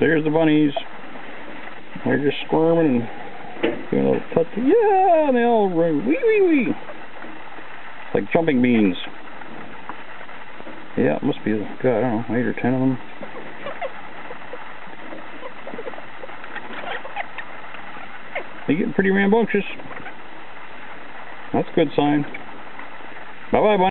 There's the bunnies. They're just squirming and doing a little touch. Yeah, and they all run. Wee, wee, wee. It's like jumping beans. Yeah, it must be, God, I don't know, eight or ten of them. They're getting pretty rambunctious. That's a good sign. Bye-bye, bunny.